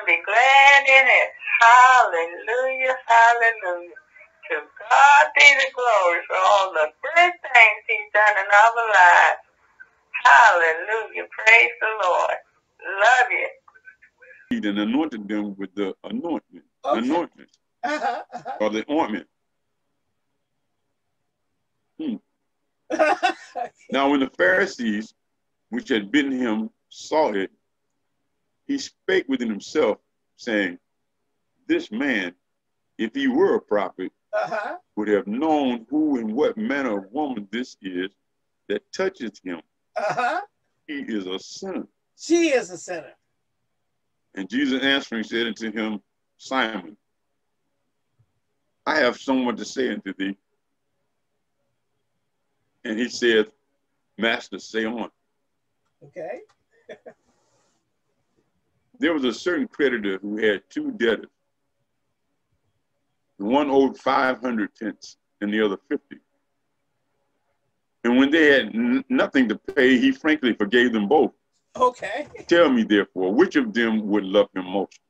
and be glad in it. Hallelujah, hallelujah. To God be the glory for all the good things he's done in our lives. Hallelujah. Praise the Lord. Love you. And anointed them with the anointment, Okay. anointment, Uh-huh, uh-huh. or the ointment. Now, when the Pharisees, which had bidden him, saw it, he spake within himself, saying, This man, if he were a prophet, uh-huh. would have known who and what manner of woman this is that touches him. Uh-huh. He is a sinner. She is a sinner. And Jesus answering said unto him, Simon, I have someone to say unto thee. And he said, Master, say on. Okay. There was a certain creditor who had two debtors. The one owed 500 pence and the other 50. And when they had nothing to pay, he frankly forgave them both. Okay. Tell me, therefore, which of them would love him most?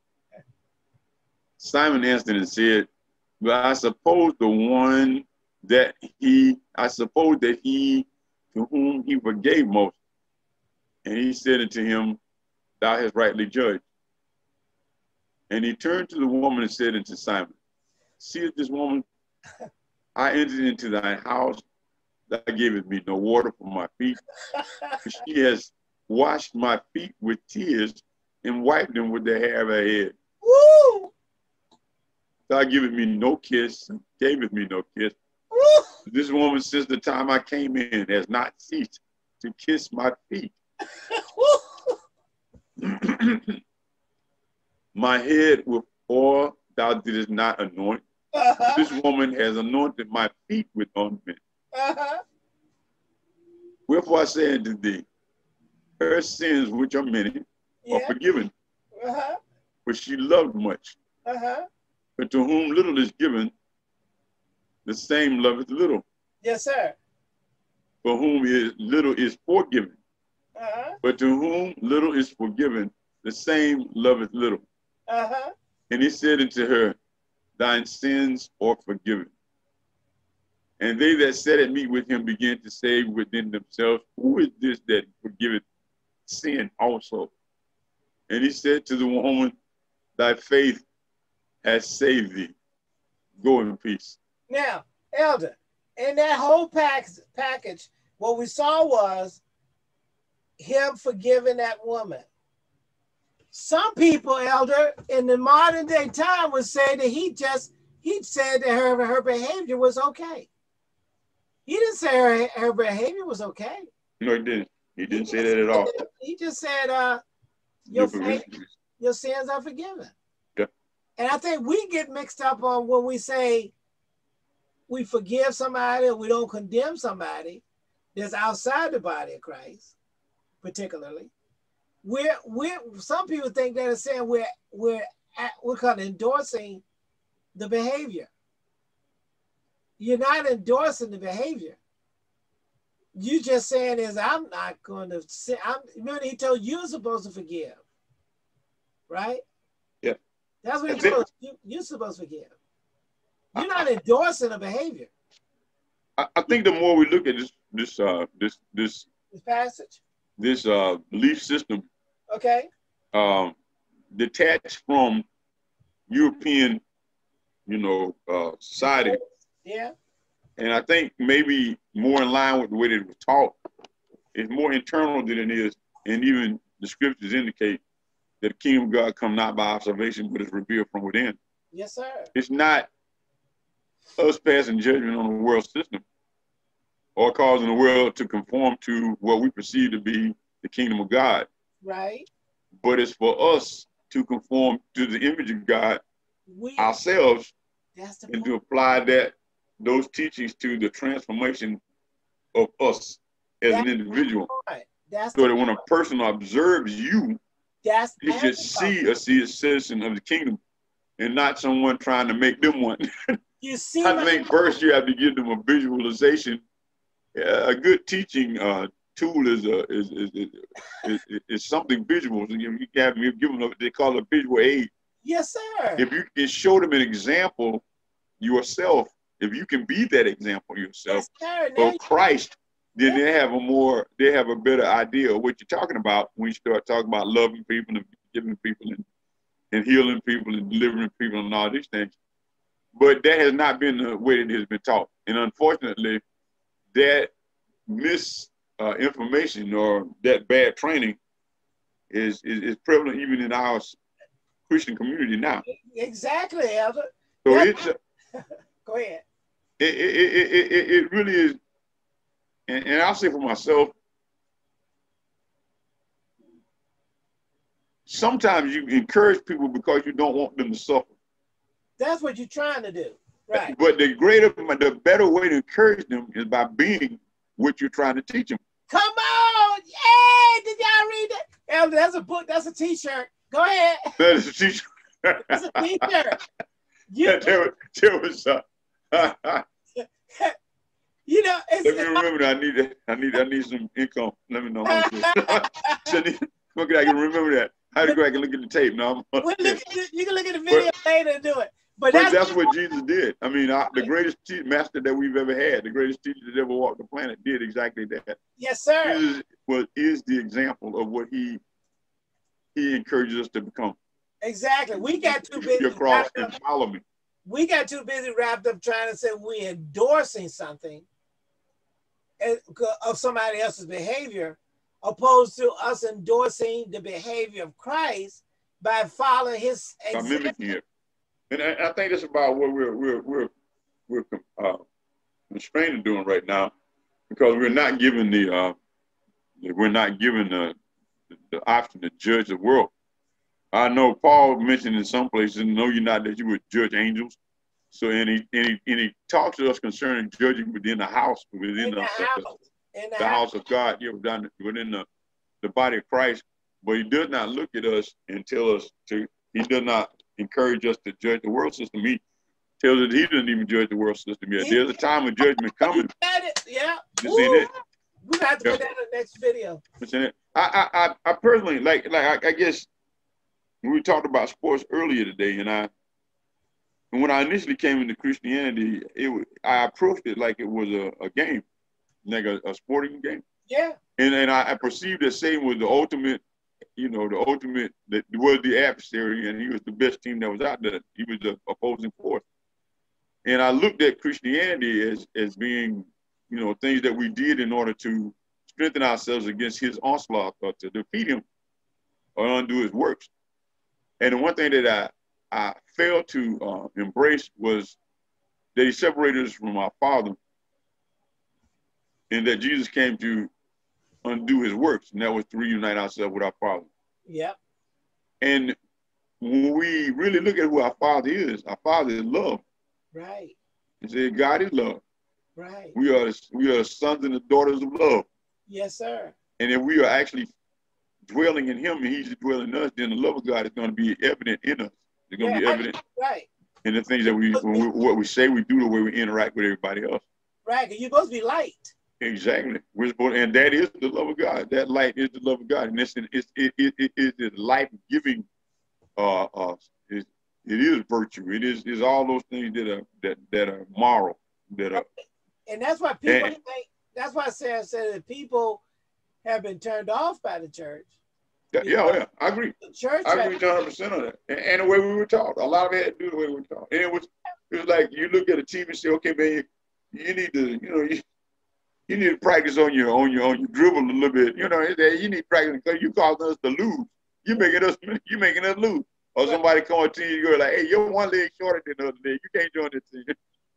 Simon answered and said, Well, I suppose the one that he, I suppose that he to whom he forgave most. And he said unto him, Thou hast rightly judged. And he turned to the woman and said unto Simon, Seest this woman? I entered into thy house, thou gavest me no water for my feet. She has washed my feet with tears and wiped them with the hair of her head. Woo! Thou givest me no kiss, gavest me no kiss. Woo! This woman, since the time I came in, has not ceased to kiss my feet. My head with oil thou didst not anoint. Uh-huh. This woman has anointed my feet with ointment. Uh-huh. Wherefore I say unto thee, her sins, which are many, are forgiven, Uh-huh. for she loved much. Uh-huh. But to whom little is given, the same loveth little. Yes, sir. For whom is little is forgiven. Uh-huh. But to whom little is forgiven, the same loveth little. Uh-huh. And he said unto her, Thine sins are forgiven. And they that sat at meat with him began to say within themselves, Who is this that forgiveth sin also? And he said to the woman, Thy faith has saved thee. Go in peace. Now, Elder, in that whole pack, package, what we saw was him forgiving that woman. Some people, Elder, in the modern day time would say that he just, he said that her, her behavior was okay. He didn't say her, her behavior was okay. No, he didn't. He didn't say that at all. He just said, uh, your, faith, your sins are forgiven. Yeah. And I think we get mixed up on when we say we forgive somebody or we don't condemn somebody that's outside the body of Christ, particularly. We're we're some people think that it's saying we're we're at, we're kind of endorsing the behavior. You're not endorsing the behavior. You just saying is I'm not going to say. I'm remember he told you you're supposed to forgive, right? Yeah. That's what That's he told you. You're supposed to forgive. You're not endorsing a behavior. I, I think the more we look at this this uh this this This passage, this uh belief system okay? um detached from European, you know, uh society Yeah. and I think maybe more in line with the way that it was taught. It's more internal than it is, and even the scriptures indicate that the kingdom of God come not by observation, but is revealed from within. Yes, sir. It's not us passing judgment on the world system or causing the world to conform to what we perceive to be the kingdom of God, Right. but it's for us to conform to the image of God We. ourselves That's and to apply that those teachings to the transformation of us as an individual. That's So that when a person observes you, That's they should see a, see a citizen of the kingdom and not someone trying to make them one. You see, I think first you have to give them a visualization. A good teaching uh, tool is a is is, is, is, is something visual. So you, you have you give them a, they call it a visual aid. Yes, sir. If you can show them an example yourself, if you can be that example yourself yes, of Christ, then they have a more they have a better idea of what you're talking about when you start talking about loving people and giving people and, and healing people and delivering people and all these things. But that has not been the way that it has been taught. And unfortunately, that misinformation uh, or that bad training is, is, is prevalent even in our Christian community now. Exactly, Elder. So it's go ahead. It, it, it, it, it really is, and, and I'll say for myself, sometimes you encourage people because you don't want them to suffer. That's what you're trying to do. Right. But the greater, the better way to encourage them is by being what you're trying to teach them. Come on. Yeah. did y'all read that? Elder, that's a book, that's a t-shirt. Go ahead. That is a t-shirt. that's a t-shirt. You, there, there was, uh, you know, let me remember that. I need I need I need some income. Let me know how much. so I, I can remember that. How to go back and look at the tape? No, I'm, well, look you can look at the video but, later and do it. But, but that's, that's what Jesus did. I mean, I, the greatest te- master that we've ever had, the greatest teacher that ever walked the planet, did exactly that. Yes, sir. Jesus was is the example of what he he encourages us to become. Exactly. We got too busy. Your cross and follow me. We got too busy wrapped up trying to say we're endorsing something eh, of somebody else's behavior opposed to us endorsing the behavior of Christ by following his by mimicking it. And I, I, think that's about what we're we're we're we're uh, constrained to doing right now, because we're not given the uh, we're not given the, the option to judge the world. I know Paul mentioned in some places, "Know you not that you would judge angels." So, and he, and he, and he talks to us concerning judging within the house, within the, the, house the, the house of God, yeah, within, within the, the body of Christ. But he does not look at us and tell us to, he does not encourage us to judge the world system. He tells us he doesn't even judge the world system yet. There's a time of judgment coming. Yeah. You see that? We have to put that in the next video. I, I, I personally like, like I, I guess we talked about sports earlier today, and I, and when I initially came into Christianity, it I approached it like it was a, a game like a, a sporting game. Yeah. And and I, I perceived that Satan was the ultimate, you know, the ultimate that was the adversary, and he was the best team that was out there. He was the opposing force. And I looked at Christianity as as being, you know, things that we did in order to strengthen ourselves against his onslaught or to defeat him or undo his works. And the one thing that I I failed to uh, embrace was that he separated us from our Father and that Jesus came to undo his works, and that was to reunite ourselves with our Father. Yep. And when we really look at who our Father is, our Father is love. Right. And say God is love. Right. We are we are sons and the daughters of love. Yes, sir. And if we are actually dwelling in Him and He's dwelling in us, then the love of God is going to be evident in us. It's going to yeah, be evident. Right. In the things that we, we, what we say, we do, the way we interact with everybody else. Right. You're supposed to be light. Exactly. We're supposed, and that is the love of God. That light is the love of God, and it's it's it it, it is life giving. Uh, uh, it, it is virtue. It is is all those things that are that that are moral. That are. And that's why people and, think. That's why I said I said that people have been turned off by the church. Yeah, yeah, yeah, I agree. The church I agree 100 percent on that. And, and, the way we were taught, a lot of it had to do the way we were taught. And it was it was like you look at a TV and say, okay, man, you, you need to, you know, you, you need to practice on your on your on your dribble a little bit. You know, you need practice because you causing us to lose. You making us you making us lose. Or somebody come to you, you go like, hey, you're one leg shorter than the other leg. You can't join this team.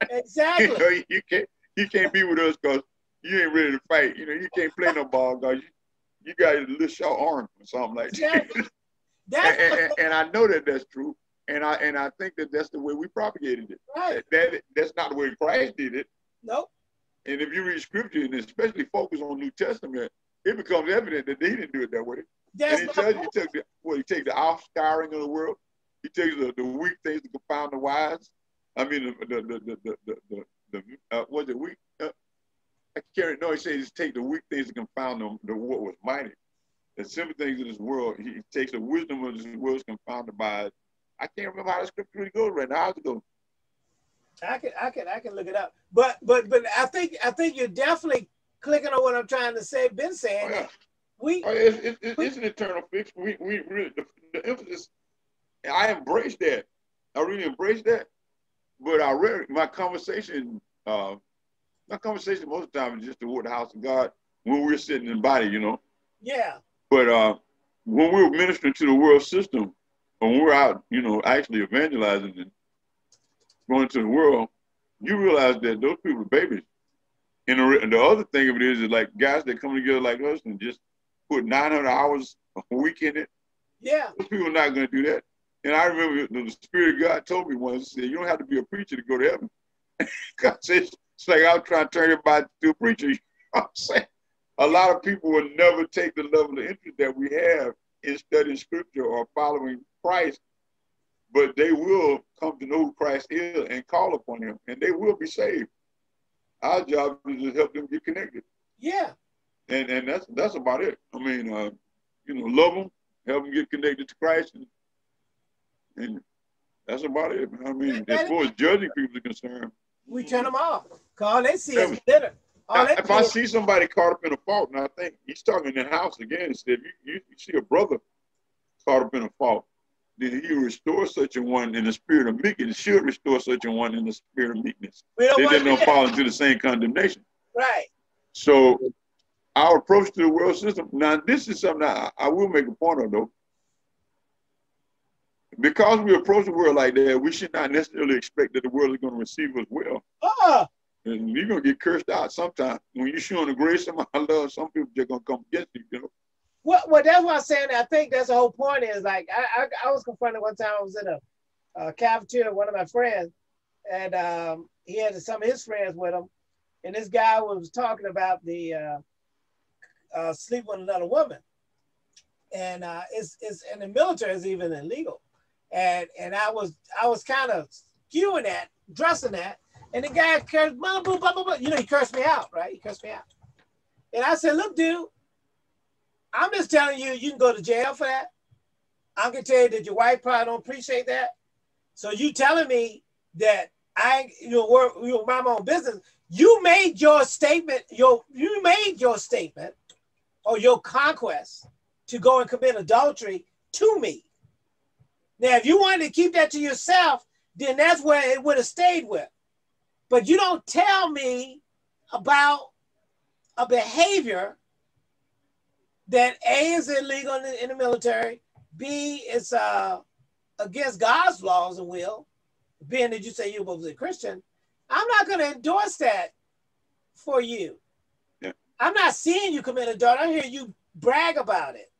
Exactly. you, know, you can't you can't be with us because you ain't ready to fight. You know, you can't play no ball because you, you got a little short arm or something like exactly. that. and, and, and, I know that that's true, and I and I think that that's the way we propagated it. Right. That, that that's not the way Christ did it. Nope. And if you read scripture and especially focus on New Testament, it becomes evident that they didn't do it that way. That's and he tells you he took the well, he takes the offscouring of the world, he takes the, the weak things to confound the wise. I mean the the the the the, the, the uh, was it weak? Uh, I carry. No, he says he take the weak things to confound them, the what was mighty. The simple things in this world, he takes the wisdom of this world confounded by. I can't remember how the scripture really goes right now. How's it go? I can I can I can look it up. But but but I think I think you're definitely clicking on what I'm trying to say. Been saying Oh, yeah. we Oh, it's, it's, it's, it's an eternal fix. We we really the, the emphasis. I embrace that. I really embrace that. But I read my conversation. Uh, my conversation most of the time is just toward the house of God when we're sitting in body, you know. yeah But uh, when we're ministering to the world system, when we're out, you know, actually evangelizing and going to the world, you realize that those people are babies. And the, the other thing of it is, is like guys that come together like us and just put 900 hours a week in it. yeah Those people are not going to do that. And I remember the, Spirit of God told me once, he said, you don't have to be a preacher to go to heaven. God says, it's like I'm trying to turn everybody to a preacher. You know what I'm saying? A lot of people will never take the level of interest that we have in studying scripture or following Christ, but they will come to know Christ is and call upon him, and they will be saved. Our job is to help them get connected yeah and and that's that's about it. I mean, uh, you know, love them, help them get connected to Christ, and, and that's about it. I mean, as far as judging people are concerned, we turn them off. Cause all they see is bitter. All if I see somebody caught up in a fault, and I think he's talking in the house again, he said, you, you, you see a brother caught up in a fault, then he restore such a one in the spirit of meekness. Should restore such a one in the spirit of meekness. we don't They that. fall into the same condemnation. right. So our approach to the world system, now this is something I, I will make a point of though. Because we approach the world like that, we should not necessarily expect that the world is going to receive us well. Oh, And you're going to get cursed out sometime. When you're showing the grace of my love, some people just going to come against you, you know. Well, well, that's what I'm saying. I think that's the whole point. Is like I, I, I was confronted one time. I was in a, a cafeteria with one of my friends, and um, he had some of his friends with him, and this guy was talking about the uh, uh, sleep with another woman, and uh, it's it's in the military is even illegal, and and I was I was kind of skewing that, dressing that, and the guy cursed, blah, blah, blah, blah, blah. you know, he cursed me out, right? He cursed me out, and I said, look, dude. I'm just telling you, you can go to jail for that. I'm gonna tell you that your wife probably don't appreciate that. So you telling me that I, you know, work, you know, mind my own business. You made your statement. Your you made your statement or your conquest to go and commit adultery to me. Now, if you wanted to keep that to yourself, then that's where it would have stayed with. But you don't tell me about a behavior that A is illegal in the, in the military, B is uh, against God's laws and will, being that you say you're a Christian, I'm not going to endorse that for you. Yeah. I'm not seeing you commit adultery. I hear you brag about it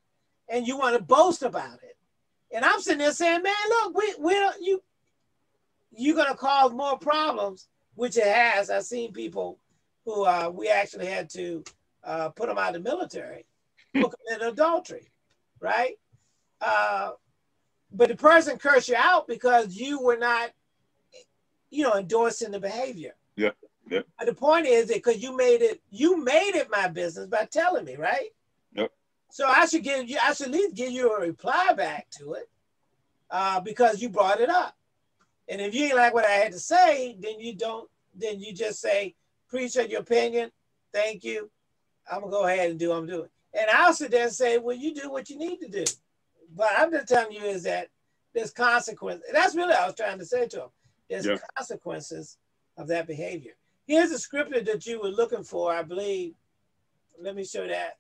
and you want to boast about it. And I'm sitting there saying, man, look, we, we don't, you, you're going to cause more problems, which it has. I've seen people who uh, we actually had to uh, put them out of the military for committing adultery, right? Uh, but the person cursed you out because you were not, you know, endorsing the behavior. Yeah, yeah. But the point is that because you made it, you made it my business by telling me, right? Yep. So I should give you, I should at least give you a reply back to it, uh, because you brought it up. And if you ain't like what I had to say, then you don't, then you just say, appreciate your opinion, thank you. I'm gonna go ahead and do what I'm doing. And I'll sit there and say, well, you do what you need to do. But I'm just telling you is that there's consequences. That's really what I was trying to say to him. There's Yeah. consequences of that behavior. Here's a scripture that you were looking for, I believe. Let me show that.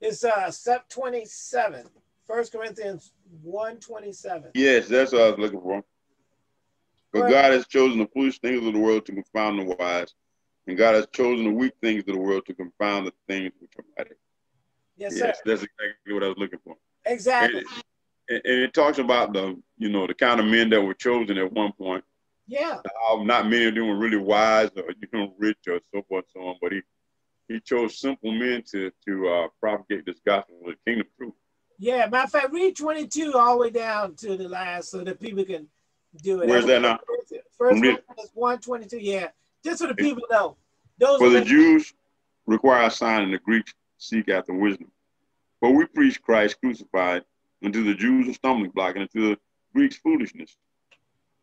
It's uh step 27, 1 Corinthians 127. Yes, that's what I was looking for. But God has chosen the foolish things of the world to confound the wise, and God has chosen the weak things of the world to confound the things which are mighty. Yes, sir. Yes, that's exactly what I was looking for. Exactly. and and it talks about the, you know, the kind of men that were chosen at one point. Yeah. How not many of them were really wise or you know rich or so forth and so on, but he he chose simple men to to uh, propagate this gospel of the kingdom truth. Yeah. Matter of fact, read 22 all the way down to the last so that people can do it. Where's that now? First reading. Corinthians 122. Yeah. Just so the people know. Those For the Jews require a sign, and the Greeks seek after wisdom. For we preach Christ crucified, unto the Jews a stumbling block, and unto the Greeks foolishness.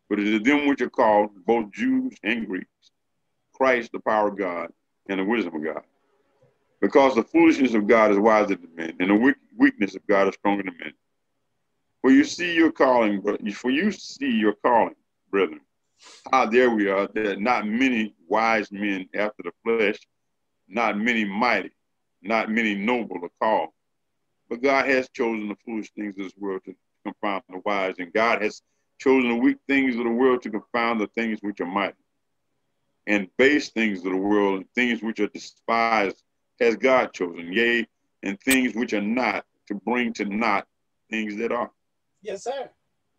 But it is them which are called, both Jews and Greeks, Christ the power of God, and the wisdom of God. Because the foolishness of God is wiser than men, and the weakness of God is stronger than men. For you see your calling, but for you see your calling, brethren. Ah, there we are, that not many wise men after the flesh, not many mighty, not many noble are called. But God has chosen the foolish things of this world to confound the wise, and God has chosen the weak things of the world to confound the things which are mighty. And base things of the world and things which are despised has God chosen, yea, and things which are not to bring to naught things that are, yes, sir.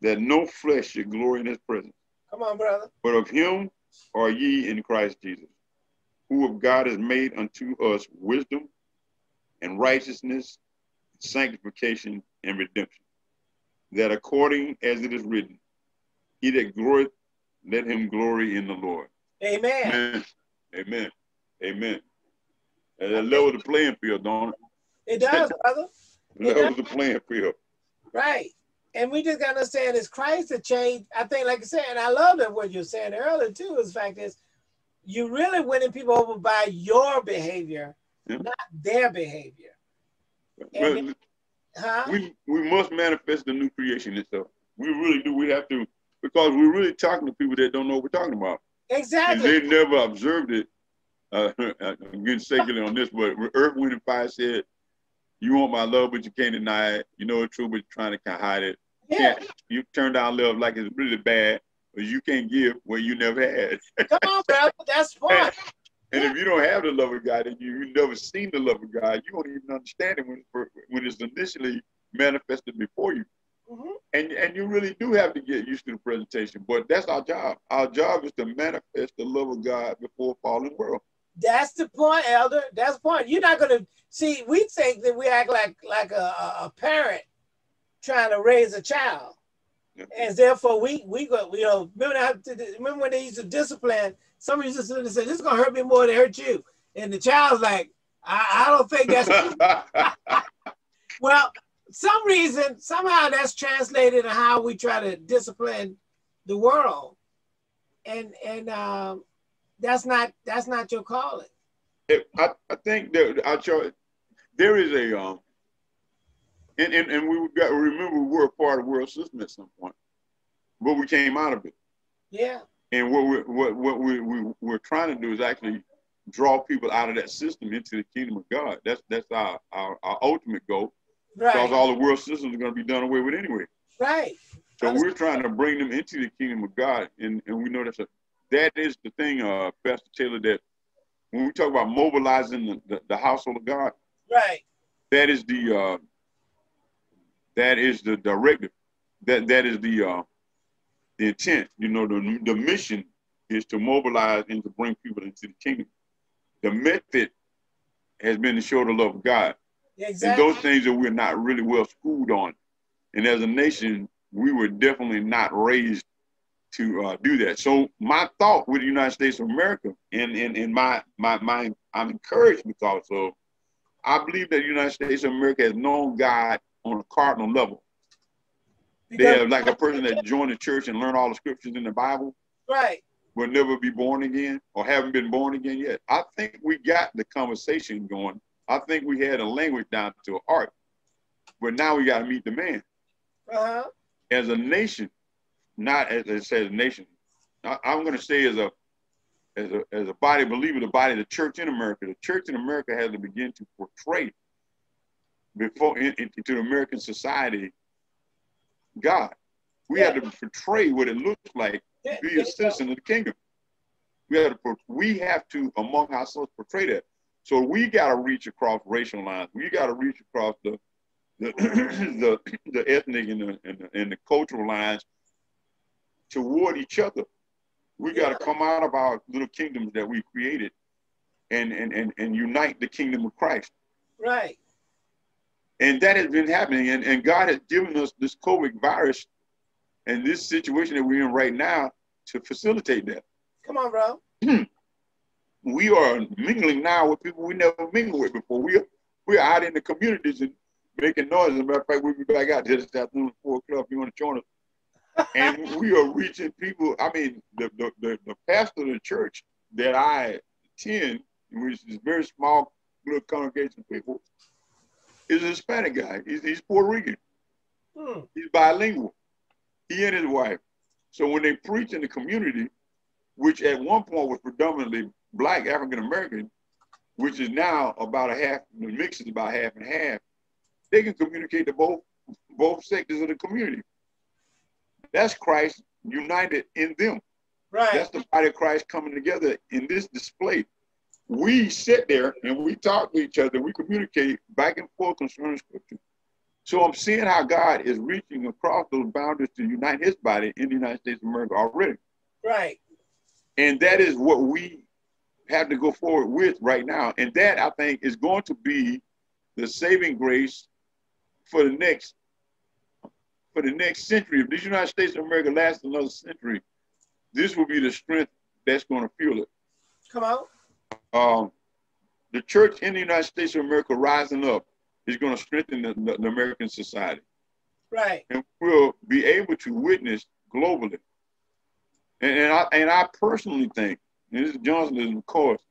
that no flesh should glory in his presence. Come on, brother. But of him are ye in Christ Jesus, who of God is made unto us wisdom and righteousness, sanctification, and redemption. That according as it is written, he that glorieth, let him glory in the Lord. Amen. Amen. Amen. Amen. And that level the playing field, don't It It does, brother. it? Level the playing field. Right. And we just gotta understand it's Christ that changed. I think, like I said, and I love that what you're saying earlier too. Is the fact is, you really winning people over by your behavior, Yeah. not their behavior. Well, Huh? we we must manifest the new creation itself. We really do. We have to because we're really talking to people that don't know what we're talking about. Exactly. and they never observed it. Uh, I'm getting secular on this, but Earth, Wind, and Fire said, "You want my love, but you can't deny it. You know it's true, but you're trying to hide it. Yeah. You turn down love like it's really bad, but you can't give what you never had. Come on, brother. That's smart. And if you don't have the love of God, and you you never seen the love of God, you won't even understand it when when it's initially manifested before you. Mhm. And and you really do have to get used to the presentation. But that's our job. Our job is to manifest the love of God before a fallen world. That's the point, Elder. That's the point. You're not gonna see. We think that we act like like a, a, parent trying to raise a child, Yeah. and therefore we we go. You know, remember that, remember when they used to discipline? Some used to say, "This is gonna hurt me more than hurt you," and the child's like, "I, I don't think that's." well, some reason somehow that's translated in how we try to discipline the world, and and um, that's not that's not your calling. It- I, I think that I try, there is a um and, and, and we got remember we were a part of the world system at some point. But we came out of it. Yeah. And what we what what we, we we're trying to do is actually draw people out of that system into the kingdom of God. That's that's our our, our ultimate goal. Right. Because all the world systems are going to be done away with anyway. Right. So we're trying to bring them into the kingdom of God, and, and we know that's a, that is the thing, uh, Pastor Taylor. That when we talk about mobilizing the, the, the household of God, Right. that is the uh, that is the directive. That that is the uh, the intent. You know, the the mission is to mobilize and to bring people into the kingdom. The method has been to show the love of God. Exactly. And those things that we're not really well schooled on. And as a nation, we were definitely not raised to uh, do that. So my thought with the United States of America, and and, and my, my my I'm encouraged because of I believe that the United States of America has known God on a cardinal level. They have like a person that joined the church and learned all the scriptures in the Bible right. will never be born again or haven't been born again yet. I think we got the conversation going. I think we had a language down to an art, but now we got to meet the man Uh-huh. as a nation, not as it says nation. I, I'm going to say as a as a as a body believer, the body, the church in America, the church in America has to begin to portray before in, into the American society God. We have to portray what it looks like Yeah, be a citizen of the kingdom. We have to, we have to among ourselves portray that. So we got to reach across racial lines. We got to reach across the the the, the ethnic and the, and the and the cultural lines toward each other. We got to come out of our little kingdoms that we created and and and, and unite the kingdom of Christ. Right. And that has been happening. And, and God has given us this COVID virus and this situation that we're in right now to facilitate that. Come on, bro. we are mingling now with people we never mingled with before. We are, we're out in the communities and making noise. As a matter of fact, we'll be back out there this afternoon at 4 o'clock if you want to join us. And we are reaching people. I mean, the, the, the, the pastor of the church that I attend, which is a very small little congregation of people, is a Hispanic guy. He's, he's Puerto Rican. Hmm. He's bilingual. He and his wife. So when they preach in the community, which at one point was predominantly black African American, which is now about a half, the mix is about half and half, they can communicate to both both sectors of the community. That's Christ united in them. Right. That's the body of Christ coming together in this display. We sit there and we talk to each other, we communicate back and forth concerning scripture. So I'm seeing how God is reaching across those boundaries to unite his body in the United States of America already. Right. And that is what we have to go forward with right now. And that I think is going to be the saving grace for the next for the next century. If the United States of America lasts another century, this will be the strength that's going to fuel it. Come on. Um, the church in the United States of America rising up is going to strengthen the, the, the American society. Right. And we'll be able to witness globally. And, and I and I personally think, and this is Johnson, of course,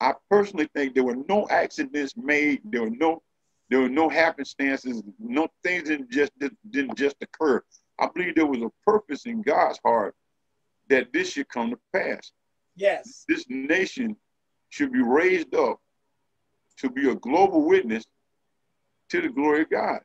I personally think there were no accidents made. There were no there were no happenstances. No things didn't just didn't just occur. I believe there was a purpose in God's heart that this should come to pass. Yes. This nation should be raised up to be a global witness to the glory of God.